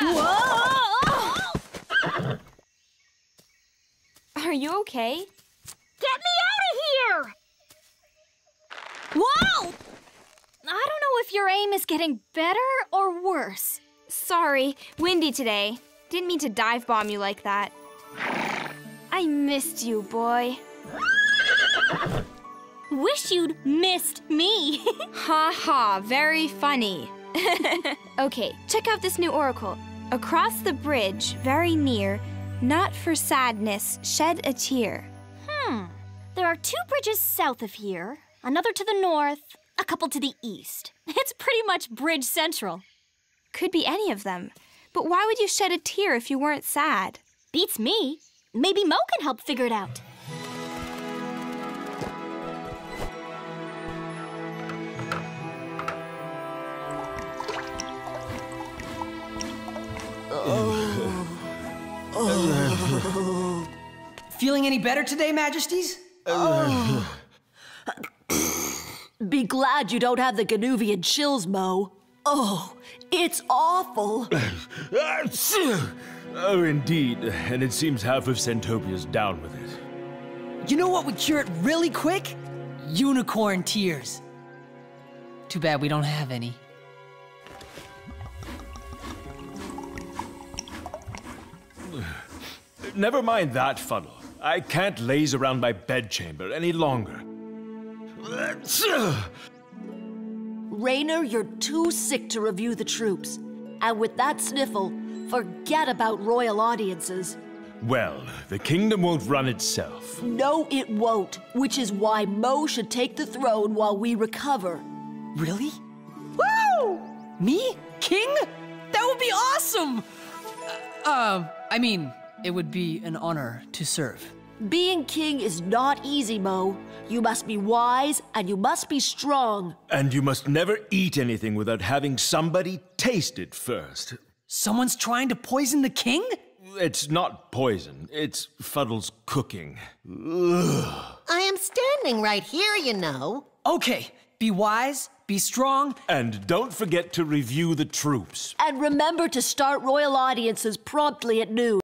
Whoa! Are you okay? Get me out of here! Whoa! I don't know if your aim is getting better or worse. Sorry, windy today. Didn't mean to dive bomb you like that. I missed you, boy. Wish you'd missed me. Ha ha, very funny. okay, check out this new oracle. Across the bridge, very near, not for sadness, shed a tear. hmm. There are two bridges south of here, another to the north, a couple to the east. It's pretty much Bridge Central. Could be any of them. But why would you shed a tear if you weren't sad? Beats me. Maybe Mo can help figure it out. Oh. Feeling any better today, Majesties? Oh. Be glad you don't have the Ganuvian chills, Mo. Oh, it's awful. oh, indeed. And it seems half of Centopia's down with it. You know what would cure it really quick? Unicorn tears. Too bad we don't have any. Never mind that, Phuddle. I can't laze around my bedchamber any longer. Raynor, you're too sick to review the troops. And with that sniffle, forget about royal audiences. Well, the kingdom won't run itself. No, it won't, which is why Mo should take the throne while we recover. Really? Woo! Me? King? That would be awesome! Uh, I mean, it would be an honor to serve. Being king is not easy, Mo. You must be wise and you must be strong. And you must never eat anything without having somebody taste it first. Someone's trying to poison the king? It's not poison, it's Phuddle's cooking. Ugh. I am standing right here, you know. Okay, be wise, be strong. And don't forget to review the troops. And remember to start royal audiences promptly at noon.